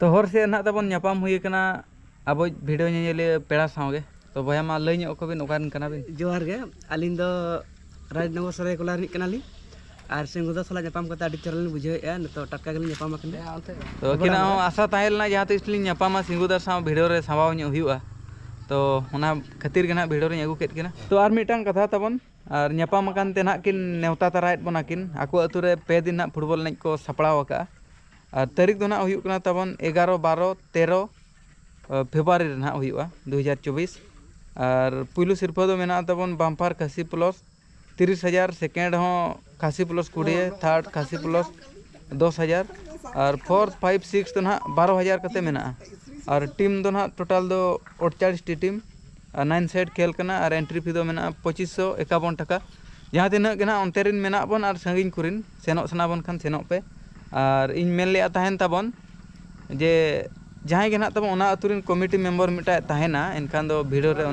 तो हर से ना तब नापाम अब भिडियो नहीं पेड़ सावे तो भैया माँ लैन को जोहार अली राजनगर सरकारी और सिंगूद सलाम को अभी चरल बुझे नो टाकाम तो आशा तेलना जहाँ तीस नापाम सिंगूद भिडियो सामावन तो खातिर के ना भिडियो अगू कैद किया तो मिट्टन कथा तब नापाम नाकिन नेवता तारा बोना आपको अतुरे पे दिन ना फुटबल नज को सापड़ा ᱟᱨ ᱛᱟᱹᱨᱤᱠᱷ ᱫᱚ ᱱᱟᱦᱟᱜ ᱦᱩᱭᱩᱜ ᱠᱟᱱᱟ ᱛᱟᱵᱚᱱ ᱮᱜᱟᱨᱚ ᱵᱟᱨᱚ ᱛᱮᱨᱚ फेब्रुआरी रे नहाग हुआ दो हज़ार चौबीस और पुलू सिरफा दो मेना तबन बम्पार खासी प्लस तीस हज़ार सेकेंड हो खासी प्लस कुड़िए थर्ड खासी प्लस दस हज़ार और फोर्थ फाइव सिक्स तो ना बारह हज़ार कते मेना और टीम दो ना टोटल दो अड़चालीस टी टीम और नाइन सेट खेल करना और एंट्री फी दो मेना पच्चीस सौ एकावन टका जहाँ तीन के ना अंते रिन मेना बन और संगिन कुरिन सेनों सना बन खान सेनों पे और इन मेन ताबन जे जहाँ के हाँ तब कमिटी मेंबर मिटा तहना एनखान भिडोरे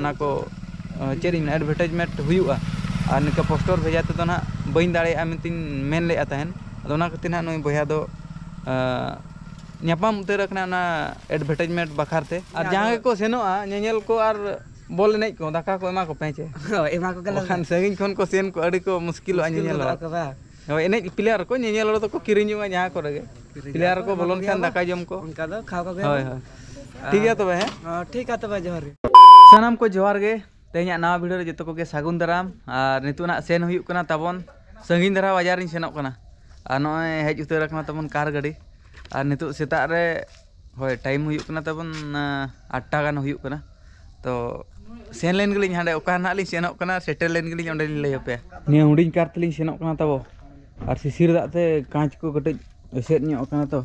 चे एडभार्टाइजमेंट हो निका पोस्टर भेजा तो हाँ बी दाड़ी मेन लेन हाँ नई बया उतर एडभार्टाइजमेंट बाखारे और जहाँ को सेनल को बल एन को दाका को पेचे सागिन को सेन को मुस्किल player ko nyinyo lalo to ko kirinyo nga nyaha ko rage. Player ko bolon kan daka jom ko. Tiga to ba he? Tiga to ba johar. Sanam ko johar ge. Tanya nama video jitu ko ke sagun daram. Nitu na sen huyuk kena tabon. Sengin dara wajarin senok kena. Ano eh hej utu rakna tabon kar gadi. Nitu sita re. Hoi time huyuk kena tabon atta kan huyuk kena. To sen len gali nyaha de. Oka na lin senok kena setel len gali nyaha de lin lehop ya. Nih undin kartelin senok kena tabon. और शिशिर दाते काच को कटे एसेना तो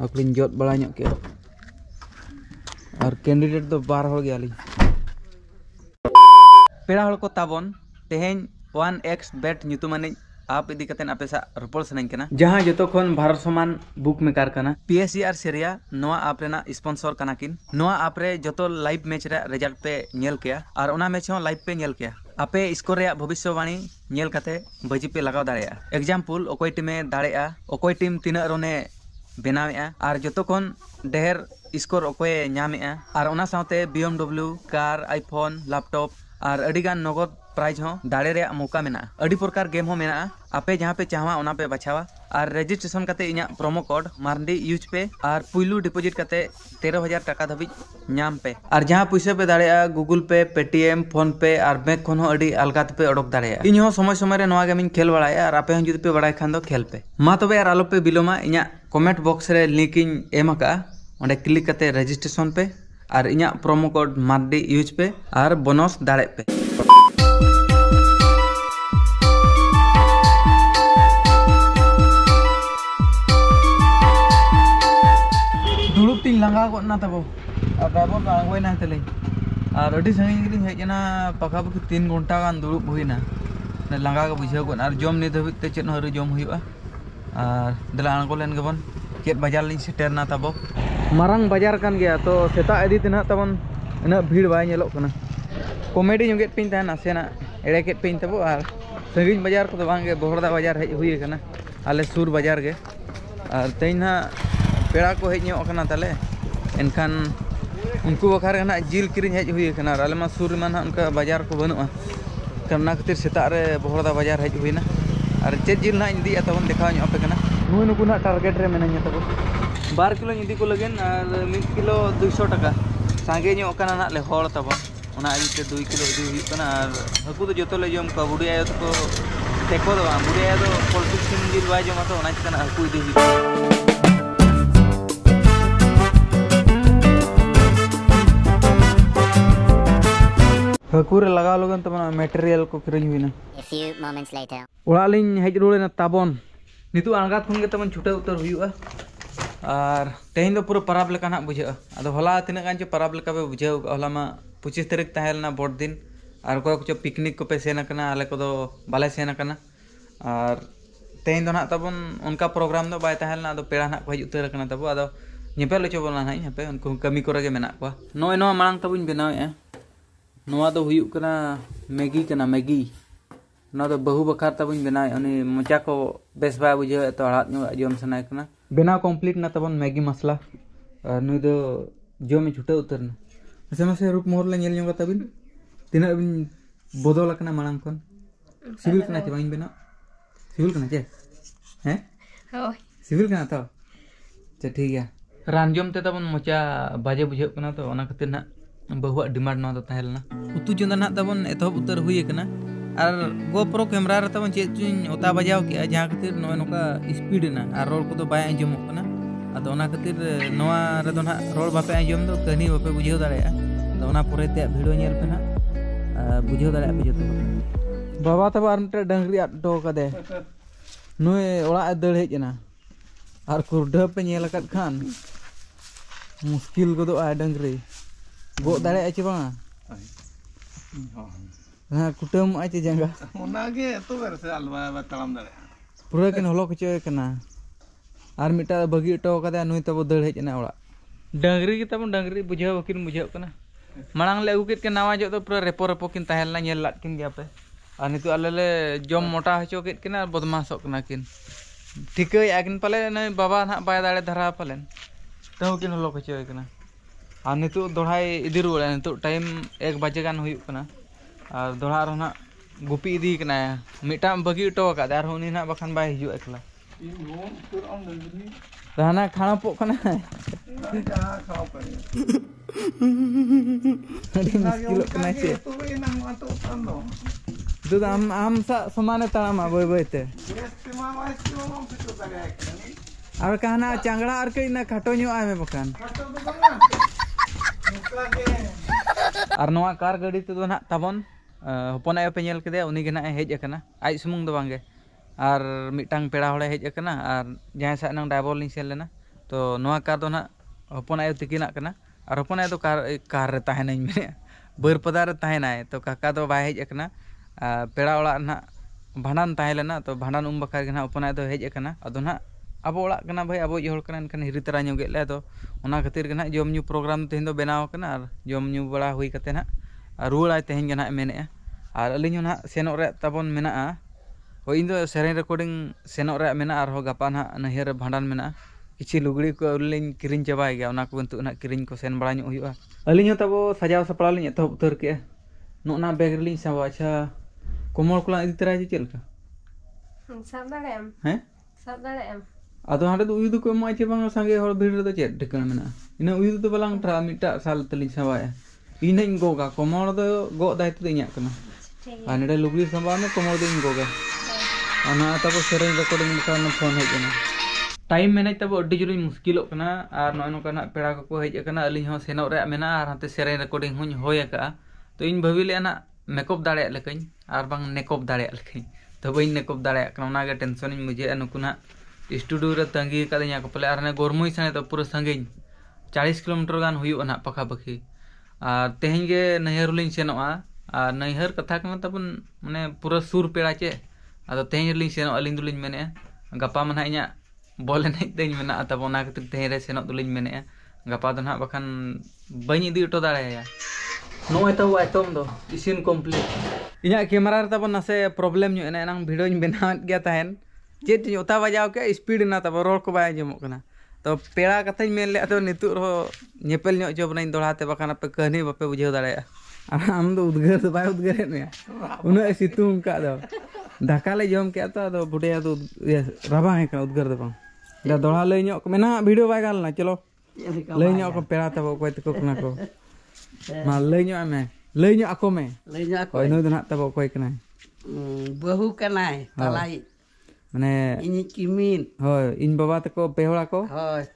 अकड़ी जत बड़ा के और candidate तो बार हो गया पेड़ को ताबन तेहन वन एक्स बेट नुतमानी आप इदीकते आपेसा रुपल सीना जहाँ जो तो भारत समान बुक मेकार करना पीएससी आर सेरिया नोआ आप स्पन्सर करना नोआ आप रे लाइव मैच रे रिज़ल्ट पे निल के और उना मैच हो लाइव पे निल के स्कोर रे भविष्यवाणी नेल कते बजी पे लगाव दाड़ेया एग्जांपल ओकोय टीमे दाड़ेया ओकोय टीम तना रने बनावेआ और जतो खन ढेर स्कोर ओकोय नामेआ और बीएमडब्ल्यू कार आईफोन लैपटॉप और अडिगान नगद दाड़े रे मौका मेना अडी प्रकार गेम हो मेना आपे जहाँ पे चाहवा ओना पे बचावा। और रजिस्ट्रेशन करते इना प्रोमो कोड मारंडी यूज़ पे। और पुलू डिपॉजिट करते तेरह हज़ार टका धाबी नाम पे। और जहाँ पैसा पे दाड़े Google Pay Paytm PhonePe और बैंक खन हो अडी अलगा पे अडक दाड़े इन हो समय समय रे नवा खेल जुदी पे बड़ाय खान खेल पे। मा तबे बिलोमा इना कमेंट लिंक इन एम का। ओंडे क्लिक करते पे। और इना प्रोमो यूज़ पे। और बोनस दाड़े पे। लंगा गोना तबो और ड्राइवर को आंगोयना तले और अडी संगी गिलिंग हेज ना पका पकी तीन घंटा गान दुड़ुब हुईना ने लंगा को बुझाव गोन और जम नि धबित ते चेत हरु जम हुआ और दला आंगो लेन गबन चेत बाजार लिंग सेटरना तबो मारंग बाजार कान गया तो सेता इदी तिना तबन इना भीड़ बाय नेलोक कना कॉमेडी जोगेत पिन तहना सेना एड़े केत पिन तबो और संगिन बाजार को बांगे बोहरदा बाजार हेज हुई कना आले सुर बाजार के और तेना पेड़ा को हेज ᱧᱚᱜ ᱠᱟᱱᱟ ᱛᱟᱞᱮ एनखान उनको बाखा ना जिल क्रीन हज होना आलेमा सुर में ना उनका बाज़ार को बनूगा कारण खातिर सेतारे बहड़ा बाज़ार हज होना और चे जिल ना इदी तब देखा पे नुई ना टारगेट रे मेना तब बार किलो इदी को लगे और मिद किलो दुशो टाका सागे ना ले हर तब इते दु किलो इदी और हकू तो जो ले जम का बुढ़ी आयो तो देखो बुढ़ी आयो तो पोल्ट्री सिम जिल बै जमा तो चिकाना हकू इदी हुई हकू रे लगाव लगन को किरिंग लिंग हेज रुड़ेना ताबन नितु तमन छुटे उतर हुआ और तेहन दो पूरा परब लेका ना बुझा अदो होला तिना गान जो परब लेका पे बुझाव होला मा 25 तारीख तहलना बोट दिन कुछ पिकनिक को पे सेन कना आले को दो बाले सेन कना और तेहन दो ना तबन उनका प्रोग्राम तहलना अदो पेड़ा ना को कना तबो na ñepe उनको कमी करे गे मेना को नोय नो Nua tuh hiu kena megi kena megi. Nua tuh bahu bakar tabung bina ini mecah best buy aja atau alat nyu aja om senai. Bina komplit nata pun megi masalah. Nua tuh jauh mi cuita utar. Masih masih rup mau lagi nyelnyong kata bin. Tidak bin bodoh lah kena malang kon. Sibul kena coba ini bina. Sibul kena cek. Eh? Oh. Sibul kena tau. Cetih ya. Ranjom tetapun mecah baje bujuk kena tau. Anak ketir nak. ᱵᱟᱹᱦᱩᱣᱟᱜ demand ᱱᱚᱣᱟ ᱫᱚ ᱛᱟᱦᱮᱸ ᱞᱮᱱᱟ ᱩᱛᱩ ᱪᱚᱸᱫᱟ ᱱᱟᱦᱟᱜ ᱛᱟᱵᱚᱱ ᱮᱛᱚᱦᱚᱵ ᱩᱛᱟᱹᱨ ᱦᱩᱭ ᱟᱠᱟᱱᱟ ᱟᱨ ᱜᱳᱯᱨᱳ ᱠᱮᱢᱨᱟ ᱨᱮ ᱛᱟᱵᱚᱱ ᱪᱮᱫ ᱪᱚᱧ ᱚᱛᱟ ᱵᱟᱡᱟᱣ ᱠᱮᱜᱼᱟ ᱡᱟᱦᱟᱸ ᱠᱷᱟᱹᱛᱤᱨ ᱱᱚᱜᱼᱚᱭ ᱱᱚᱝᱠᱟ ᱥᱯᱤᱰ ᱮᱱᱟ ᱟᱨ ᱨᱚᱲ ᱠᱚᱫᱚ ᱵᱟᱭ ᱟᱸᱡᱚᱢᱚᱜ ᱠᱟᱱᱟ ᱟᱫᱚ ᱚᱱᱟ ᱠᱷᱟᱹᱛᱤᱨ ᱱᱚᱣᱟ ᱨᱮᱫᱚ ᱱᱟᱦᱟᱜ ᱨᱚᱲ ᱵᱟᱯᱮ ᱟᱸᱡᱚᱢ ᱫᱚ ᱠᱟᱹᱦᱱᱤ ᱵᱟᱯᱮ ᱵᱩᱡᱷᱟᱹᱣ ᱫᱟᱲᱮᱭᱟᱜᱼᱟ ᱟᱫᱚ ᱚᱱᱟ ᱯᱚᱨᱮ ᱛᱮᱭᱟᱜ ᱵᱷᱤᱰᱤᱭᱳ ᱧᱮᱞ ᱯᱮ ᱱᱟᱦᱟᱜ ᱵᱩᱡᱷᱟᱹᱣ ᱫᱟᱲᱮᱭᱟᱜ ᱯᱮ ᱡᱚᱛᱚ ᱵᱟᱵᱟ ᱛᱟᱵᱚ ᱟᱨ ᱢᱤᱫᱴᱮᱱ ᱰᱟᱹᱝᱨᱤ ᱟᱫ ᱦᱚᱴᱚ ᱠᱟᱫᱮ ᱱᱩᱭ ᱚᱲᱟᱜ ᱮ ᱫᱟᱹᱲ ᱦᱮᱡ ᱮᱱᱟ ᱟᱨ ᱠᱩᱨᱰᱟᱹ ᱯᱮ ᱧᱮᱞ ᱟᱠᱟᱫ ᱠᱷᱟᱱ ᱢᱩᱥᱠᱤᱞ ᱜᱚᱫᱚᱜᱼᱟᱭ ᱰᱟᱹᱝᱨᱤ ᱜᱚᱜ ᱫᱟᱲᱮᱭᱟᱜᱼᱟ ᱪᱮ ᱵᱟᱝᱟ ᱦᱮᱸ ᱠᱩᱴᱟᱹᱢᱚᱜᱼᱟᱭ ᱪᱮ ᱡᱟᱸᱜᱟ ᱚᱱᱟᱜᱮ ᱮᱛᱚ ᱵᱮᱨ ᱥᱮ ᱟᱞᱵᱟ ᱵᱟ ᱛᱟᱲᱟᱢ ᱫᱟᱲᱮᱭᱟᱜᱼᱟ ᱯᱩᱨᱟᱹ ᱠᱤᱱ ᱦᱚᱞᱚᱠ ᱦᱚᱪᱚᱭ ᱠᱟᱱᱟ ᱟᱨ ᱢᱤᱫᱴᱟᱝ ᱵᱟᱹᱜᱤ ᱦᱚᱴᱚ ᱠᱟᱫᱮᱭᱟ ᱱᱩᱭ ᱛᱟᱵᱚ ᱫᱟᱹᱲ ᱦᱮᱡ ᱮᱱᱟ ᱚᱲᱟᱜ ᱰᱟᱝᱨᱤ ᱜᱮ ᱛᱟᱵᱚᱱ ᱰᱟᱝᱨි ᱵᱩᱡᱷᱟᱹᱣ ᱵᱟᱹᱠᱤᱱ ᱵᱩᱡᱷᱟᱹᱣ ᱠᱟᱱᱟ ᱢᱟᱲᱟᱝ ᱞᱮ ᱟᱹᱜᱩ ᱠᱮᱫ ᱠᱤᱱ ᱱᱟᱣᱟ ᱡᱚᱜ ᱫᱚ ᱯᱩᱨᱟᱹ ᱨᱮᱯᱚ ᱨᱮᱯᱚ ᱠᱤᱱ ᱛᱟᱦᱮᱸ ᱞᱮᱱᱟ ᱧᱮᱞ ᱞᱟᱫ ᱠᱤᱱ ᱜᱮᱭᱟ ᱯᱮ ᱟᱨ ᱱᱤᱛᱚᱜ ᱟᱞᱮ ᱞᱮ ᱡᱚᱢ ᱢᱚᱴᱟ ᱦᱚᱪᱚ ᱠᱮᱫ ᱠᱤᱱᱟ ᱟᱨ ᱵᱚᱫᱢᱟᱥᱚᱜ ᱠᱟᱱᱟ ᱠᱤᱱ ᱴᱷᱤᱠᱟᱹᱭᱮᱫᱼᱟ ᱠᱤᱱ ᱯᱟᱞᱮ ᱱᱩᱭ ᱵᱟᱵᱟ ᱱᱟᱦᱟᱜ ᱵᱟᱭ ᱫᱟᱲᱮ ᱫᱷᱟᱨᱟ ᱯᱟᱞᱮᱱ ᱛᱟᱹᱣ ᱠᱤᱱ ᱦᱚᱞᱚᱠ ᱦᱚᱪᱚᱭ ᱠᱟᱱᱟ ᱟᱨ ᱱᱤᱛᱚᱜ ᱫᱚᱲᱦᱟᱭ ᱤᱫᱤ ᱨᱩᱣᱟᱹᱲᱟ ᱱᱤᱛᱚᱜ ᱴᱟᱭᱤᱢ ᱮᱠ ᱵᱟᱡᱮ ᱜᱟᱱ ᱦᱩᱭᱩᱜ ᱠᱟᱱᱟ ᱟᱨ ᱫᱚᱲᱦᱟ ᱟᱨᱦᱚᱸ ᱱᱟᱜ ᱜᱩᱯᱤ ᱤᱫᱤ ᱠᱟᱱᱟᱭ ᱢᱤᱫᱴᱟᱝ ᱵᱟᱹᱜᱤ ᱦᱚᱴᱚ ᱟᱠᱟᱫ ᱟᱨᱦᱚᱸ ᱩᱱᱤ ᱱᱟᱜ ᱵᱟᱠᱷᱟᱱ ᱵᱟᱭ ᱦᱤᱡᱩᱜᱼᱟ ᱮᱠᱞᱟ ᱦᱟᱱᱟ ᱠᱷᱟᱲᱟᱯᱚᱜ ᱠᱟᱱᱟᱭ ᱡᱟᱦᱟᱸ ᱠᱷᱟᱣᱟᱣ ᱠᱟᱱ ᱟᱹᱰᱤ ᱢᱩᱥᱠᱤᱞᱚᱜ ᱠᱟᱱᱟᱭ ᱪᱮ ᱛᱚᱵᱮ ᱮᱱᱟᱝ ᱟᱛᱳ ᱠᱟᱱ ᱫᱚ ᱱᱤᱛᱚᱜ ᱫᱚ ᱟᱢ ᱟᱢ ᱥᱟᱜ ᱥᱚᱢᱟᱱᱮ ᱛᱟᱲᱟᱢᱟ ᱵᱟᱹᱭ ᱵᱟᱹᱭᱛᱮ ᱵᱮᱥ ᱛᱮᱢᱟ ᱵᱟᱭ ᱥᱤᱣᱟ ᱵᱟᱢ ᱥᱤᱣᱟ ᱫᱟᱲᱮᱭᱟᱜ ᱠᱟᱱᱟ ᱟᱨ ᱠᱟᱦᱱᱟ ᱪᱟᱝᱲᱟ ᱟᱨ ᱠᱟᱹᱡ ᱱᱟ ᱠᱷᱟᱴᱚ ᱧᱚᱜ ᱟᱭ ᱢᱮ ᱵᱟᱠᱷᱟᱱ ᱠᱷᱟᱴᱚ ᱫᱚ ᱵᱟᱝᱟ ᱱᱚᱝᱠᱟ ᱜᱮ ᱟᱨ ᱱᱚᱣᱟ ᱠᱟᱨ ᱜᱟᱹᱰᱤ ᱛᱮᱫᱚ ᱱᱟᱜ ᱛᱟᱵᱚᱱ ᱦᱚᱯᱚᱱ ᱟᱭᱳ ᱯᱮ ᱧᱮᱞ ᱠᱮᱫᱮᱭᱟ ᱩᱱᱤ ᱜᱮ ᱱᱟᱜ ᱮ ᱦᱮᱡ ᱟᱠᱟᱱᱟ ᱟᱡ ᱥᱩᱢᱩᱝ ᱫᱚ ᱵᱟᱝᱜᱮ ᱟᱨ ᱢᱤᱫᱴᱟᱝ ᱯᱮᱲᱟ ᱦᱚᱲᱮ ᱦᱮᱡ ᱟᱠᱟᱱᱟ ᱟᱨ ᱡᱟᱦᱟᱸᱭ ᱥᱟᱜ ᱮᱱᱟᱝ ᱰᱟᱭᱵᱚᱨ ᱞᱤᱧ ᱥᱮᱱ ᱞᱮᱱᱟ ᱛᱚ ᱱᱚᱣᱟ ᱠᱟᱨ ᱫᱚ ᱱᱟᱜ ᱦᱚᱯᱚᱱ ᱟᱭᱳ ᱛᱤᱠᱤᱱᱟᱜ ᱠᱟᱱᱟ ᱟᱨ ᱦᱚᱯᱚᱱ ᱟᱭᱳ ᱫᱚ ᱠᱟᱨ ᱠᱟᱨ ᱨᱮ ᱛᱟᱦᱮᱱᱟᱹᱧ ᱢᱮᱱᱮᱫᱼᱟ ᱵᱟᱹᱨᱯᱟᱫᱟ ᱨᱮ ᱛᱟᱦᱮᱱᱟᱭ ᱛᱚ ᱠᱟᱠᱟ ᱫᱚ ᱵᱟᱭ ᱦᱮᱡ ᱟᱠᱟᱱᱟ ᱟᱨ ᱯᱮᱲᱟ ᱚᱲᱟᱜ ᱱᱟᱜ ᱵᱷᱟᱸᱰᱟᱱ ᱛᱟᱦᱮᱸ ᱞᱮᱱᱟ ᱛᱚ ᱵᱷᱟᱸᱰᱟᱱ ᱩᱢ ᱵᱟᱠᱷᱨᱟ ᱜᱮ ᱱᱟᱜ ᱦᱚᱯᱚᱱ ᱟᱭᱳ ᱫᱚ ᱦᱮᱡ ᱟᱠᱟᱱᱟ ᱟᱫᱚ ᱱᱟᱜ ᱟᱵᱚ ᱚᱲᱟᱜ ᱠᱟᱱᱟ ᱵᱷᱟᱹᱭ ᱟᱵᱚᱭᱤᱡ ᱦᱚᱲ ᱠᱟᱱᱟ ᱮᱱᱠᱷᱟᱱ ᱦᱤᱨᱤ ᱛᱟᱨᱟ ᱧᱚᱜᱮᱫ ᱞᱮ ᱟᱫᱚ ᱚᱱᱟ ᱠᱷᱟᱹᱛᱤᱨ ᱜᱮ ᱱᱟᱜ ᱡᱚᱢ ᱧᱩ ᱯᱨᱳᱜᱨᱟᱢ ᱛᱮᱦᱮᱧ ᱫᱚ ᱵᱮᱱᱟᱣ ᱟᱠᱟᱱᱟ ᱟᱨ ᱡᱚᱢ ᱧᱩ ᱵᱟᱲᱟ ᱦᱩᱭ ᱠᱟᱛᱮ ᱱᱟᱜ ᱨᱩᱣᱟᱹᱲᱟᱭ ᱛᱮᱦᱮᱧ ᱜᱮ ᱱᱟᱜ ᱢᱮᱱᱮᱫᱼᱟ ᱟᱨ ᱟᱹᱞᱤᱧ ᱦᱚᱸ ᱱᱟᱜ ᱥᱮᱱᱚᱜ ᱨᱮᱭᱟᱜ ᱛᱟᱵᱚᱱ ᱢᱮᱱᱟᱜᱼᱟ ᱦᱳᱭ ᱤᱧ ᱫᱚ ᱥᱮᱨᱮᱧ ᱨᱮᱠᱚᱨᱰᱤᱝ ᱥᱮᱱᱚᱜ ᱨᱮᱭᱟᱜ ᱢᱮᱱᱟᱜᱼᱟ ᱟᱨᱦᱚᱸ ᱜᱟᱯᱟ ᱱᱟᱦᱟᱜ ᱱᱟᱹᱭᱦᱟᱹᱨ ᱨᱮ ᱵᱷᱟᱸᱰᱟᱱ ᱢᱮᱱᱟᱜᱼᱟ ᱠᱤᱪᱷᱩ ᱞᱩᱜᱽᱲᱤ ᱠᱚ ᱟᱹᱣᱨᱤ ᱞᱤᱧ ᱠᱤᱨᱤᱧ ᱪᱟᱵᱟᱭ ᱜᱮᱭᱟ ᱚᱱᱟ ᱠᱚ ᱱᱤᱛᱚᱜ ᱱᱟᱦᱟᱜ ᱠᱤᱨᱤᱧ ᱠᱚ ᱥᱮᱱ ᱵᱟᱲᱟ ᱧᱚᱜ ᱦᱩᱭᱩᱜᱼᱟ ᱟᱹᱞᱤᱧ ᱦᱚᱸ ᱛᱟᱵᱚ ᱥᱟᱡᱟᱣ ᱥᱟᱯᱲᱟᱣ ᱞᱤᱧ ᱮᱛᱚᱦᱚᱵ ᱩᱛᱟᱹᱨ ᱠᱮᱜᱼᱟ ᱱᱚᱜᱼᱚ ᱵᱮᱜᱽ ᱨᱮᱞᱤᱧ ᱥᱟᱵᱟ ᱟᱪᱪᱷᱟ ᱠᱚᱢᱚᱞ ᱠᱚᱞᱟᱝ ᱤᱫᱤ ᱛᱚᱨᱟᱭᱟ ᱪᱮ ᱪᱮᱫ ᱞᱮᱠᱟ ᱥᱟᱵ ᱫᱟᱲᱮᱭᱟᱜ ᱦᱮᱸ ᱥᱟᱵ ᱫᱟᱲᱮᱭᱟᱜ ᱟᱫᱚ ᱦᱟᱸᱰᱮ ᱫᱚ ᱩᱭᱩ ᱫᱚᱠᱚ ᱮᱢᱚᱜᱼᱟ ᱪᱮ ᱵᱟᱝ ᱥᱟᱸᱜᱮ ᱦᱚᱲ ᱵᱷᱤᱲ ᱨᱮᱫᱚ ᱪᱮᱫ ᱴᱷᱤᱠᱟᱹᱬᱟ ᱢᱮᱱᱟᱜᱼᱟ ᱤᱱᱟᱹ ᱩᱭᱩ ᱫᱚ ᱵᱟᱞᱟᱝ ᱴᱨᱟᱜᱼᱟ ᱢᱤᱫᱴᱟᱜ ᱥᱟᱞ ᱛᱮᱞᱤᱧ ᱥᱟᱵᱟᱭᱟ ᱤᱧ ᱦᱟᱸᱜ ᱤᱧ ᱜᱚᱜᱟ ᱠᱚᱢᱚᱲ ᱫᱚ ᱜᱚᱜ ᱫᱟᱭᱤᱛᱛᱚ ᱫᱚ ᱤᱧᱟᱹᱜ ᱠᱟᱱᱟ ᱴᱷᱤᱠ ᱟᱨ ᱱᱚᱰᱮ ᱞᱩᱜᱽᱲᱤ ᱥᱟᱢᱵᱟᱣ ᱢᱮ ᱠᱚᱢᱚᱲ ᱫᱚᱧ ᱜᱚᱜᱟ ᱚᱱᱟ ᱛᱟᱵᱚ ᱥᱮᱨᱮᱧ ᱨᱮᱠᱚᱨᱰᱤᱝ ᱵᱟᱠᱷᱨᱟ ᱚᱱᱟ ᱯᱷᱳᱱ ᱦᱮᱡ ᱮᱱᱟ ᱴᱟᱭᱤᱢ ᱢᱮᱱᱮᱡ ᱛᱟᱵᱚ ᱟᱹᱰᱤ ᱡᱳᱨᱤᱧ ᱢᱩᱥᱠᱤᱞᱚᱜ ᱠᱟᱱᱟ ᱟᱨ ᱱᱚᱜᱼᱚᱭ ᱱᱚᱝᱠᱟ ᱱᱟᱜ ᱯᱮᱲᱟ ᱠᱚᱠᱚ ᱦᱮᱡ ᱟᱠᱟᱱᱟ ᱟᱹᱞᱤᱧ ᱦᱚᱸ ᱥᱮᱱᱚᱜ ᱨᱮᱭᱟᱜ ᱢᱮᱱᱟᱜᱼᱟ ᱟᱨ ᱦᱟᱱᱛᱮ ᱥᱮᱨᱮᱧ ᱨᱮᱠᱚᱨᱰᱤᱝ ᱦᱚᱧ ᱦᱳᱭ ᱟᱠᱟᱜᱼᱟ ᱛᱚ ᱤᱧ ᱵᱷᱟᱹᱵᱤ ᱞᱮᱜᱼᱟ ᱱᱟᱜ ᱢᱮᱠᱚᱯ ᱫᱟᱲᱮᱭᱟᱜ ᱞᱮᱠᱟᱧ ᱟᱨ स्टूडियो रे तंगी का बोले और से तो पूरा संगे चालीस किलोमीटर गान ना पाखा पाखी और तेहन नहर नैहर लिंग सेन कथा तब मैंने पूरा सुर पेड़ा चे अब तेहन लिंग सेन अलिंग मेने गपा में ना इना बॉल एनज तेज मेना तब तेहन रे सेन दुलिंग मेने गपा तो ना बखान बी इदी हटो दाड़ाया नॉय तब आइटम दो इसीन कंप्लीट इना कैमरा तब नसे प्रॉब्लम भिडियो बनाव गया ᱵᱟᱹᱧ ᱤᱫᱤ ᱦᱚᱴᱚ ᱫᱟᱲᱮᱭᱟᱭᱟ ᱱᱚᱜᱼᱚᱭ ᱛᱟᱵᱚ ᱟᱭᱴᱚᱢ ᱫᱚ ᱤᱥᱤᱱ ᱠᱚᱢᱯᱞᱤᱴ ᱤᱧᱟᱹᱜ ᱠᱮᱢᱮᱨᱟ ᱨᱮ ᱛᱟᱵᱚ ᱱᱟᱥᱮ ᱯᱨᱚᱵᱞᱮᱢ ᱧᱚᱜ ᱮᱱᱟ ᱮᱱᱟᱝ ᱵᱷᱤᱰᱤᱭᱳᱧ ᱵᱮᱱᱟᱣᱮᱫ ᱜᱮᱭᱟ ᱛᱟᱦᱮᱱ ᱪᱮᱫ ᱪᱚᱧ ᱚᱛᱟ ᱵᱟᱡᱟᱣ ᱠᱮᱜᱼᱟ ᱥᱯᱤᱰ ᱮᱱᱟ ᱛᱟᱵᱚ ᱨᱚᱲ ᱠᱚ ᱵᱟᱭ ᱟᱸᱡᱚᱢᱚᱜ ᱠᱟᱱᱟ ᱛᱚ ᱯᱮᱲᱟ ᱠᱟᱛᱷᱟᱧ ᱢᱮᱱ ᱞᱮᱫᱼᱟ ᱛᱚ ᱱᱤᱛᱚᱜ ᱨᱮᱦᱚᱸ ᱧᱮᱯᱮᱞ ᱧᱚᱜ ᱦᱚᱪᱚ ᱵᱚᱱᱟᱧ ᱫᱚᱲᱦᱟ ᱛᱮ ᱵᱟᱠᱷᱟᱱ ᱟᱯᱮ ᱠᱟᱹᱦᱱᱤ ᱵᱟᱯᱮ ᱵᱩᱡᱷᱟᱹᱣ ᱫᱟᱲᱮᱭᱟᱜᱼᱟ ᱟᱨ ᱟᱢ ᱫᱚ ᱩᱫᱽᱜᱟᱹᱨ ᱫᱚ ᱵᱟᱭ ᱩᱫᱽᱜᱟᱹᱨᱮᱫ ᱢᱮᱭᱟ ᱩᱱᱟᱹᱜ ᱮ ᱥᱤᱛᱩᱝ ᱠᱟᱜ ᱫᱚ ᱫᱟᱠᱟ ᱞᱮ ᱡᱚᱢ ᱠᱮᱜᱼᱟ ᱛᱚ ᱟᱫᱚ ᱵᱩᱰᱷᱤᱭᱟ ᱫᱚ ᱤᱭᱟᱹ ᱨᱟᱵᱟᱝ ᱠᱟᱱᱟ ᱩᱫᱽᱜᱟᱹᱨ ᱫᱚ ᱵᱟᱝ ᱫᱟ ᱫᱚᱲᱦᱟ ᱞᱟᱹᱭ ᱧᱚᱜ ᱠᱚ ᱢᱮᱱᱟ ᱵᱷᱤᱰᱤᱭᱳ ᱵᱟᱭ ᱜᱟᱱ ᱞᱮᱱᱟ ᱪᱚᱞᱚ ᱞᱟᱹᱭ ᱧᱚᱜ ᱠᱚ ᱯᱮᱲᱟ ᱛᱟᱵᱚ ᱚᱠᱚᱭ ᱛᱟᱠᱚ ᱠᱟᱱᱟ ᱠᱚ ᱢᱟ ᱞᱟᱹᱭ ᱧᱚᱜ ᱢᱮ ᱞᱟᱹᱭ ᱧᱚᱜ ᱟᱠᱚ ᱢᱮ ᱞᱟᱹᱭ ᱧᱚᱜ ᱟᱠᱚ ᱦᱳᱭ ᱱᱩᱭ ᱫᱚ ᱱᱟᱦᱟᱜ ᱛᱟᱵᱚ ᱚᱠᱚᱭ ᱠᱟᱱᱟᱭ ᱵᱟᱹᱦᱩ ᱠᱟᱱᱟᱭ ᱛᱟᱞᱟᱭᱤᱡ mane ini kimin hoi in bawa teko pehol aku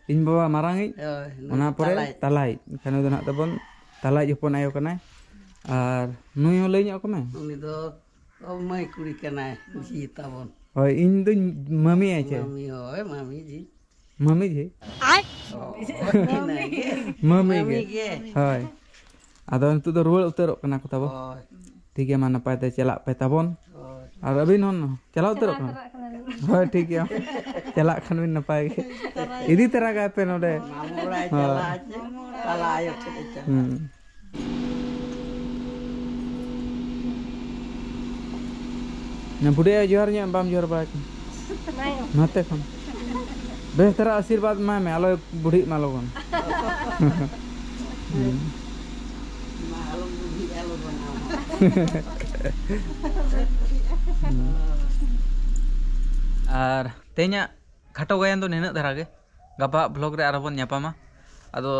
in bawa marangi hoi mana pore talai kanu dana tepon talai jopo nayo kana ar nu yo lenyo aku me nu do au kuri kana kuri ta bon hoi in do mami aja, mami hoi mami ji mami ji ai mami ge hoi adon tu do rul utero kana ko ta bon tiga mana pa ta celak pe ta bon ᱟᱨ ᱟᱹᱵᱤᱱ ᱦᱚᱸ ᱪᱟᱞᱟᱣ ᱩᱛᱟᱹᱨᱚᱜ ᱠᱟᱱᱟ ᱦᱳᱭ ᱴᱷᱤᱠ ᱜᱮᱭᱟ ᱪᱟᱞᱟᱜ ᱠᱷᱟᱱ ᱵᱤᱱ ᱱᱟᱯᱟᱭ ᱜᱮ ᱤᱫᱤ ᱛᱟᱨᱟ ᱠᱟᱭ ᱯᱮ ᱱᱚᱰᱮ ᱦᱩᱸ ना बुढ़िया जोहर नहीं बाम जोहर बड़ा की नहते खन बेहतर आशीर्वाद मैं मैं आलो बुढ़ी मालो कौन मालूम बुढ़ी आलो बनाओ ᱟᱥᱤᱨᱵᱟᱫ ᱮᱢᱟᱭ ᱢᱮ ᱟᱞᱚᱭ ᱵᱩᱰᱷᱤᱜ ᱢᱟ ᱞᱚᱜᱚᱱ ᱟᱨ ᱛᱮᱦᱮᱧᱟᱜ ᱠᱷᱟᱴᱚ ᱜᱟᱭᱟᱱ ᱫᱚ ᱱᱤᱱᱟᱹᱜ ᱫᱷᱟᱨᱟ ᱜᱮ ᱜᱟᱯᱟ ᱵᱞᱚᱜ ᱨᱮ ᱟᱨᱦᱚᱸ ᱵᱚᱱ ᱧᱟᱯᱟᱢᱟ ᱟᱫᱚ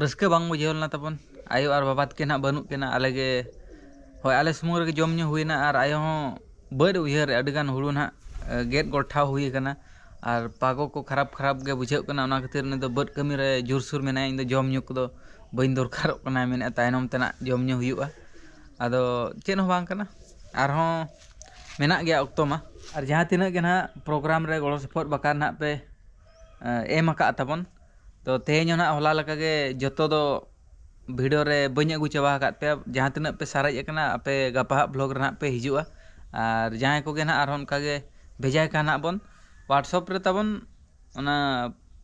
ᱨᱟᱹᱥᱠᱟᱹ ᱵᱟᱝ ᱵᱩᱡᱷᱟᱹᱣ ᱞᱮᱱᱟ ᱛᱟᱵᱚᱱ ᱟᱭᱳ ᱟᱨ ᱵᱟᱵᱟ ᱛᱟᱹᱠᱤᱱ ᱦᱟᱸᱜ ᱵᱟᱹᱱᱩᱜ ᱠᱤᱱᱟ ᱟᱞᱮ ᱜᱮ ᱦᱳᱭ ᱟᱞᱮ ᱥᱩᱢᱩᱝ ᱨᱮᱜᱮ ᱡᱚᱢ ᱧᱩ ᱦᱩᱭᱱᱟ ᱟᱨ ᱟᱭᱳ ᱦᱚᱸ ᱵᱟᱹᱫ ᱩᱭᱦᱟᱹᱨ ᱟᱹᱰᱤᱜᱟᱱ ᱦᱩᱲᱩ ᱱᱟᱦᱟᱜ ᱜᱮᱫ ᱜᱚᱴᱷᱟᱣ ᱦᱩᱭ ᱟᱠᱟᱱᱟ ᱟᱨ ᱯᱟᱜᱚ ko ᱠᱷᱟᱨᱟᱯ ᱠᱷᱟᱨᱟᱯ ᱜᱮ ᱵᱩᱡᱷᱟᱹᱜ ᱠᱟᱱᱟ ᱚᱱᱟ ᱠᱷᱟᱹᱛᱤᱨ ᱩᱱᱤ ᱫᱚ ᱵᱟᱹᱫ ᱠᱟᱹᱢᱤ ᱨᱮ ᱡᱳᱨᱥᱳᱨ ᱢᱮᱱᱟᱭᱟ ᱤᱧ ᱫᱚ ᱡᱚᱢ ᱧᱩ ᱠᱚᱫᱚ ᱵᱟᱹᱧ ᱫᱚᱨᱠᱟᱨᱚᱜ ᱠᱟᱱᱟ ᱢᱮᱱᱮᱫᱼᱟ ᱛᱟᱭᱱᱚᱢ ᱛᱮᱱᱟᱜ ᱡᱚᱢ ᱧᱩ ᱦᱩᱭᱩᱜᱼᱟ ᱟᱫᱚ ᱪᱮᱫ ᱦᱚᱸ ᱵᱟᱝ ᱠᱟᱱᱟ ᱟᱨᱦᱚᱸ ᱢᱮᱱᱟᱜ ᱜᱮᱭᱟ ᱚᱠᱛᱚ ᱢᱟ ᱟᱨ ᱡᱟᱦᱟᱸ ᱛᱤᱱᱟᱹᱜ ᱜᱮ ᱱᱟᱦᱟᱜ ᱯᱨᱳᱜᱨᱟᱢ ᱨᱮ ᱜᱚᱲᱚ ᱥᱚᱯᱚᱦᱚᱫ ᱵᱟᱠᱷᱨᱟ ᱱᱟᱦᱟᱜ ᱯᱮ ᱮᱢ ᱟᱠᱟᱫ ᱛᱟᱵᱚᱱ ᱛᱚ ᱛᱮᱦᱮᱧ ᱦᱚᱸ ᱱᱟᱦᱟᱜ ᱦᱚᱞᱟ ᱞᱮᱠᱟᱜᱮ ᱡᱚᱛᱚ ᱫᱚ ᱵᱷᱤᱰᱤᱭᱳ ᱨᱮ ᱵᱟᱹᱧ ᱟᱹᱜᱩ ᱪᱟᱵᱟ ᱟᱠᱟᱫ ᱯᱮᱭᱟ ᱡᱟᱦᱟᱸ ᱛᱤᱱᱟᱹᱜ ᱯᱮ ᱥᱟᱨᱮᱡ ᱟᱠᱟᱱᱟ ᱟᱯᱮ ᱜᱟᱯᱟ ᱦᱟᱸᱜ ᱵᱞᱚᱜ ᱨᱮ ᱱᱟᱦᱟᱜ ᱯᱮ ᱦᱤᱡᱩᱜᱼᱟ ᱟᱨ ᱡᱟᱦᱟᱸᱭ ᱠᱚᱜᱮ ᱱᱟᱦᱟᱜ ᱟᱨᱦᱚᱸ ᱚᱱᱠᱟᱜᱮ ᱵᱷᱮᱡᱟᱭ ᱠᱷᱟᱱ ᱱᱟᱦᱟᱜ ᱵᱚᱱ ᱦᱳᱣᱟᱴᱥᱚᱯ ᱨᱮ ᱛᱟᱵᱚᱱ ᱚᱱᱟ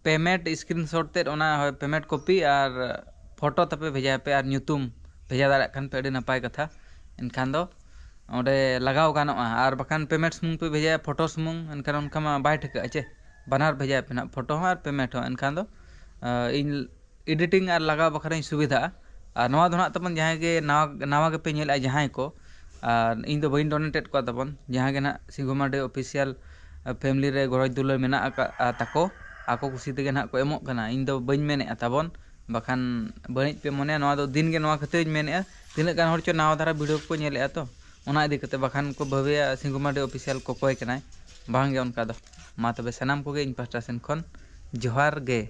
ᱯᱮᱢᱮᱱᱴ ᱥᱠᱨᱤᱱᱥᱚᱴ ᱛᱮᱫ ᱚᱱᱟ ᱯᱮᱢᱮᱱᱴ ᱠᱚᱯᱤ ᱟᱨ ᱯᱷᱳᱴᱳ ᱛᱟᱯᱮ ᱵᱷᱮᱡᱟᱭ ᱯᱮ ᱟᱨ ᱧᱩᱛᱩᱢ भेजा दागे नपाय कथा इनखान लगव ग पेमेंट सूंग पे भेजा फ़ोटो सूंग इनखान बै ठीक है चे बनार भेजा पे ना फ़ोटो और पेमेंट हो इनखान इन इडिटिंग और लगवा सुविधा और ना तो नाबन जहाँ नवा के पेल जहाँ को इन दो बी डोनेटेड कोबन जहाँ के ना सिंघुमाडे ऑफिसियल फैमिली गरज दुलर मेना आको आको खुशी तेना को एमोग इन बन मेबन ᱵᱟᱠᱷᱟᱱ ᱵᱟᱹᱲᱤᱡ ᱯᱮ ᱢᱚᱱᱮᱭᱟ ᱱᱚᱣᱟ ᱫᱚ ᱫᱤᱱᱜᱮ ᱱᱚᱣᱟ ᱠᱷᱟᱹᱛᱤᱨᱤᱧ ᱢᱮᱱᱮᱫᱼᱟ ᱛᱤᱱᱟᱹᱜ ᱜᱟᱱ ᱦᱚᱲ ᱪᱚ ᱱᱟᱣᱟ ᱫᱷᱟᱨᱟ ᱵᱷᱤᱰᱤᱭᱳ ᱠᱚ ᱧᱮᱞᱮᱫᱼᱟ ᱛᱚ ᱚᱱᱟ ᱤᱫᱤ ᱠᱟᱛᱮ ᱵᱟᱠᱷᱟᱱ ᱠᱚ ᱵᱷᱟᱹᱵᱤᱭᱟ ᱥᱤᱝᱜᱩ ᱢᱟᱨᱰᱤ ᱚᱯᱷᱤᱥᱤᱭᱟᱞ ᱠᱚᱠᱚᱭ ᱠᱟᱱᱟᱭ ᱵᱟᱝᱜᱮ ᱚᱱᱠᱟ ᱫᱚ ᱢᱟ ᱛᱚᱵᱮ ᱥᱟᱱᱟᱢ ᱠᱚᱜᱮ ᱤᱧ ᱯᱟᱥᱴᱟ ᱥᱮᱱ ᱠᱷᱚᱱ ᱡᱚᱦᱟᱨ ᱜᱮ